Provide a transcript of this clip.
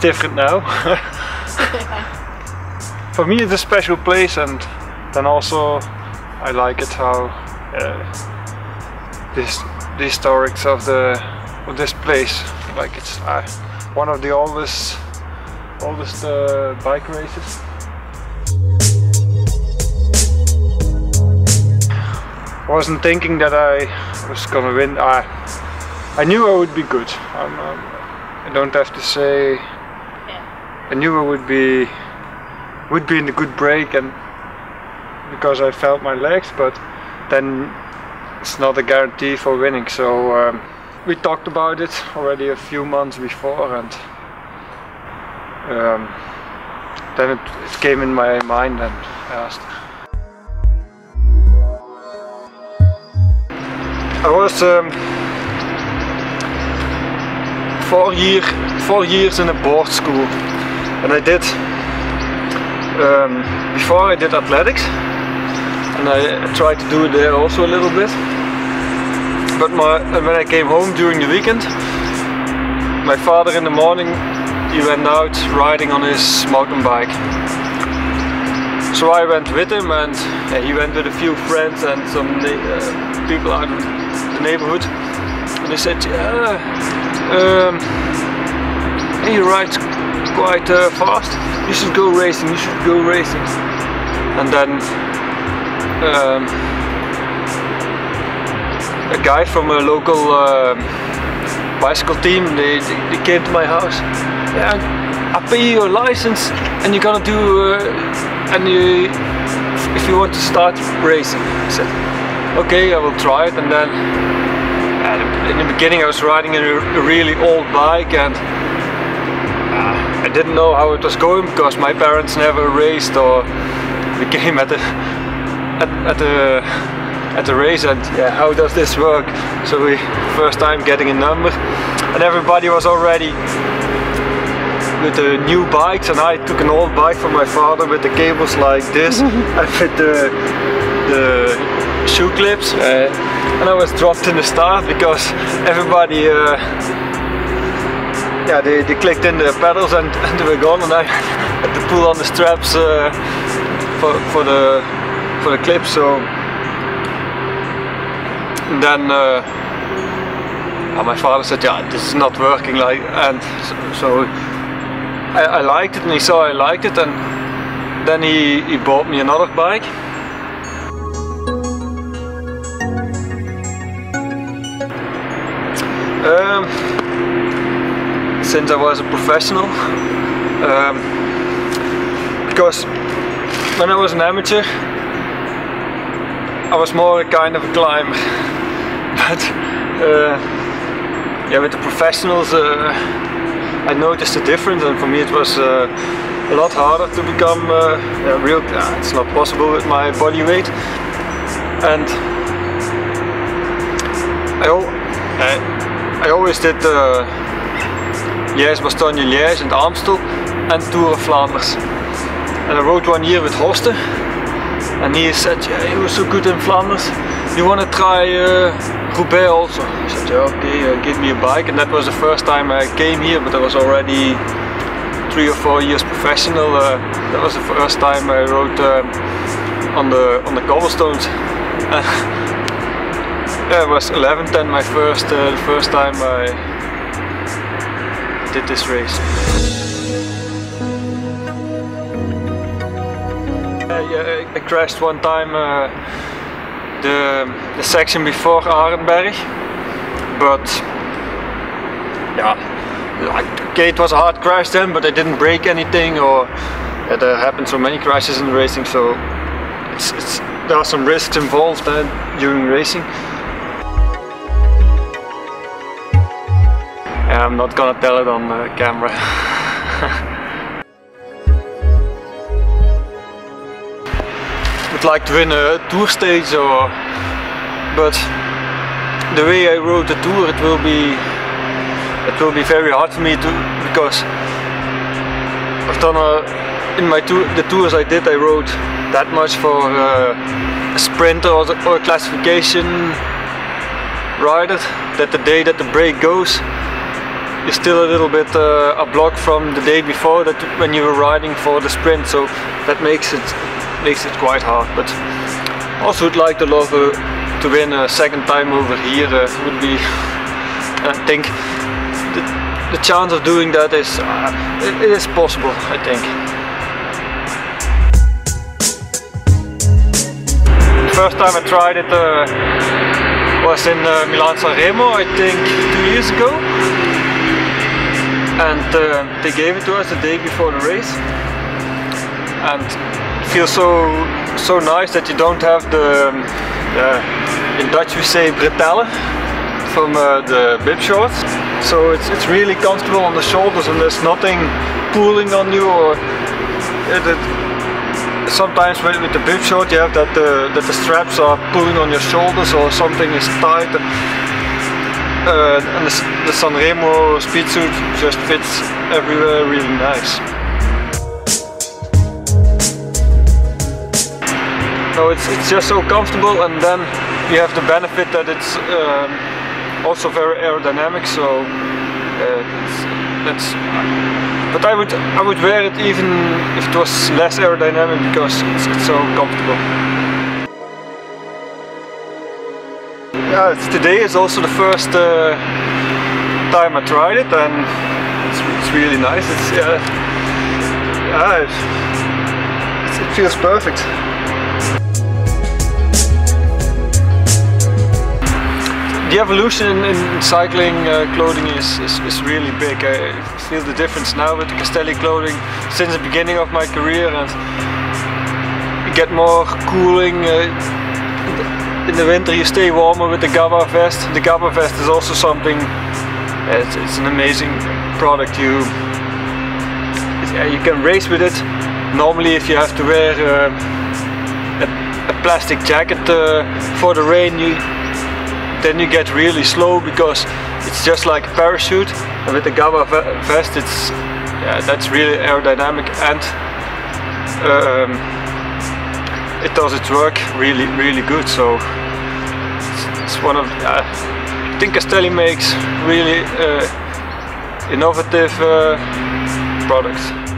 different now. For me it's a special place and then also I like it how uh, this the historics of the of this place like it's uh, one of the oldest oldest uh, bike races. I wasn't thinking that I was gonna win. I I knew I would be good. Um, um, I don't have to say. I knew I would be would be in a good break and because I felt my legs, but then it's not a guarantee for winning. So um, we talked about it already a few months before, and um, then it, it came in my mind, and I asked. I was um, four year four years in a board school, and I did um, before I did athletics, and I tried to do it there also a little bit. But my, when I came home during the weekend, my father in the morning he went out riding on his mountain bike. So I went with him, and uh, he went with a few friends and some uh, people out in the neighborhood. And they said, "Yeah, um, he rides quite uh, fast. You should go racing. You should go racing." And then um, a guy from a local um bicycle team they, they, they came to my house. Yeah, I pay you your license, and you're gonna do uh, and you if you want to start racing. I said, okay, I will try it. And then in the beginning, I was riding a, a really old bike and. I didn't know how it was going because my parents never raced or we came at the at, at the at the race and yeah how does this work? So we first time getting a number and everybody was already with the new bikes and I took an old bike from my father with the cables like this and with the the shoe clips uh, and I was dropped in the start because everybody uh, yeah, they, they clicked in the pedals and, and they were gone, and I had to pull on the straps uh, for, for the for the clip. So and then uh, my father said, "Yeah, this is not working." Like, and so, so I, I liked it, and he saw I liked it, and then he, he bought me another bike. Since I was a professional. Um, because when I was an amateur, I was more a kind of a climber. But uh, yeah, with the professionals, uh, I noticed the difference, and for me it was uh, a lot harder to become uh, real. it's not possible with my body weight, and I, I, I always did. Liège, Bastogne, Liège and Amstel and Tour of Flanders. And I rode one year with Horsten and he said, yeah, you were so good in Flanders, you want to try uh, Roubaix also? I said, yeah, okay, give me a bike and that was the first time I came here but I was already three or four years professional. Uh, that was the first time I rode um, on the on the cobblestones. yeah, I was 11 then my first uh, first time I did this race. Uh, yeah, I crashed one time uh, the, the section before Arenberg, but yeah, like, okay, it was a hard crash then, but I didn't break anything or yeah, there happened so many crashes in racing, so it's, it's, there are some risks involved uh, during racing. I'm not gonna tell it on camera. Would like to win a tour stage or but the way I rode the tour it will be it will be very hard for me to because I've done a, in my tour the tours I did I rode that much for uh, a sprinter or, or a classification rider that the day that the break goes you're still a little bit uh, a block from the day before that when you were riding for the sprint so that makes it makes it quite hard. But also would like the Lover to win a second time over here uh, would be I think the, the chance of doing that is uh, it, is possible I think. First time I tried it uh, was in uh, Milan San Remo I think two years ago and uh, they gave it to us the day before the race. And feels so so nice that you don't have the uh, in Dutch we say bretellen from uh, the bib shorts. So it's, it's really comfortable on the shoulders and there's nothing pulling on you or it, it, sometimes with, with, the bib short you have that the, that the straps are pulling on your shoulders or something is tight and uh, and the, the Sanremo speed suit just fits everywhere really nice. No, it's, it's just so comfortable and then you have the benefit that it's um, also very aerodynamic so uh, that's but I would I would wear it even if it was less aerodynamic because it's, it's so comfortable. Yeah, today is also the first uh, time I tried it and it's, it's really nice. It's uh, yeah, it, it feels perfect. The evolution in, in cycling uh, clothing is, is, is, really big. I feel the difference now with the Castelli clothing since the beginning of my career and you get more cooling uh, in the winter you stay warmer with the Gabba vest. The Gabba vest is also something, it's, it's an amazing product. You, you can race with it. Normally if you have to wear uh, a, a, plastic jacket uh, for the rain, you, then you get really slow because it's just like a parachute. And with the Gabba vest, it's yeah, that's really aerodynamic and um, it does its work really really good so it's, one of uh, I think Castelli makes really uh, innovative uh, products